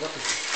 What is it?